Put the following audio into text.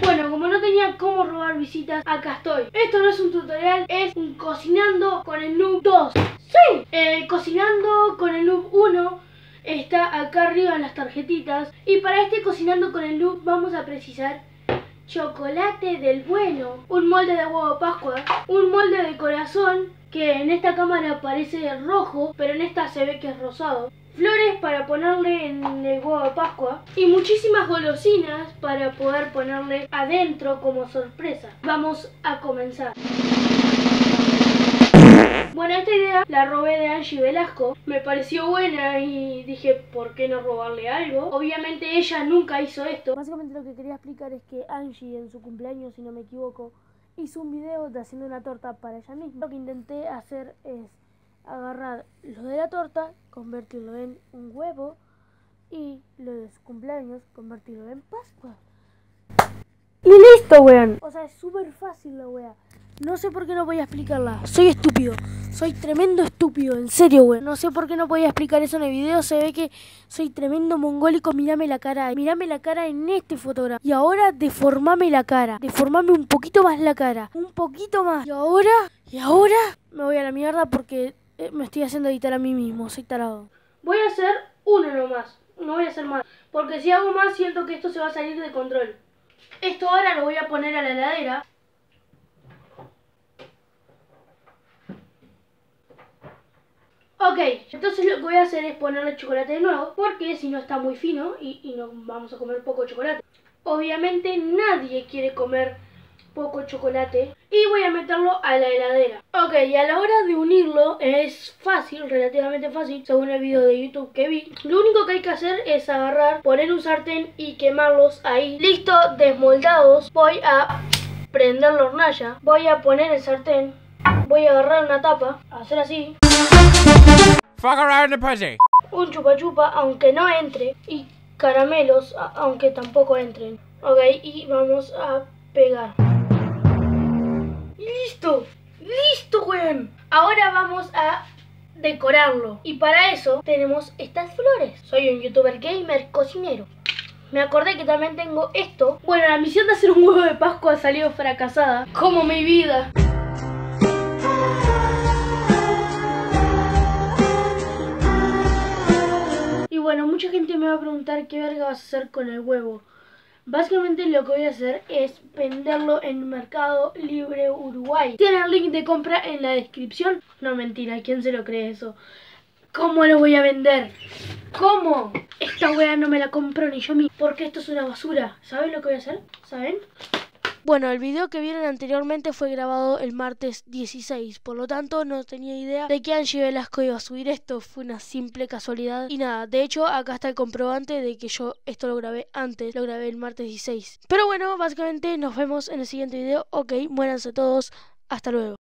Bueno, como no tenía cómo robar visitas, acá estoy. Esto no es un tutorial, es un cocinando con el noob 2. ¡Sí! El cocinando con el noob 1 está acá arriba en las tarjetitas. Y para este cocinando con el noob vamos a precisar chocolate del bueno, un molde de huevo pascua, un molde de corazón que en esta cámara parece rojo, pero en esta se ve que es rosado flores para ponerle en el huevo de Pascua y muchísimas golosinas para poder ponerle adentro como sorpresa. Vamos a comenzar. Bueno, esta idea la robé de Angie Velasco. Me pareció buena y dije, ¿por qué no robarle algo? Obviamente ella nunca hizo esto. Básicamente lo que quería explicar es que Angie en su cumpleaños, si no me equivoco, hizo un video de haciendo una torta para ella misma. Lo que intenté hacer es agarrar lo de la torta, convertirlo en un huevo y lo de su cumpleaños, convertirlo en Pascua. Y listo, weón. O sea, es súper fácil la wea. No sé por qué no voy a explicarla. Soy estúpido. Soy tremendo estúpido, en serio, weón. No sé por qué no voy a explicar eso en el video. Se ve que soy tremendo mongólico. Mírame la cara. Mírame la cara en este fotograma. Y ahora deformame la cara. Deformame un poquito más la cara. Un poquito más. Y ahora, y ahora me voy a la mierda porque eh, me estoy haciendo editar a mí mismo, soy tarado. Voy a hacer uno nomás, no voy a hacer más. Porque si hago más siento que esto se va a salir de control. Esto ahora lo voy a poner a la heladera. Ok, entonces lo que voy a hacer es ponerle chocolate de nuevo, porque si no está muy fino y, y no vamos a comer poco chocolate. Obviamente nadie quiere comer poco chocolate y voy a meterlo a la heladera. Ok, y a la hora de unirlo es fácil, relativamente fácil, según el video de YouTube que vi. Lo único que hay que hacer es agarrar, poner un sartén y quemarlos ahí. Listo, desmoldados. Voy a prender la hornalla. Voy a poner el sartén. Voy a agarrar una tapa, hacer así. Un chupa chupa, aunque no entre. Y caramelos, aunque tampoco entren. Ok, y vamos a pegar. Decorarlo. Y para eso tenemos estas flores. Soy un youtuber gamer cocinero. Me acordé que también tengo esto. Bueno, la misión de hacer un huevo de Pascua salió fracasada. Como mi vida. Y bueno, mucha gente me va a preguntar qué verga vas a hacer con el huevo. Básicamente lo que voy a hacer es venderlo en Mercado Libre Uruguay. Tiene el link de compra en la descripción. No, mentira, ¿quién se lo cree eso? ¿Cómo lo voy a vender? ¿Cómo? Esta wea no me la compro ni yo mismo. Porque esto es una basura. ¿Saben lo que voy a hacer? ¿Saben? Bueno, el video que vieron anteriormente fue grabado el martes 16, por lo tanto no tenía idea de que Angie Velasco iba a subir esto, fue una simple casualidad. Y nada, de hecho acá está el comprobante de que yo esto lo grabé antes, lo grabé el martes 16. Pero bueno, básicamente nos vemos en el siguiente video, ok, muéranse todos, hasta luego.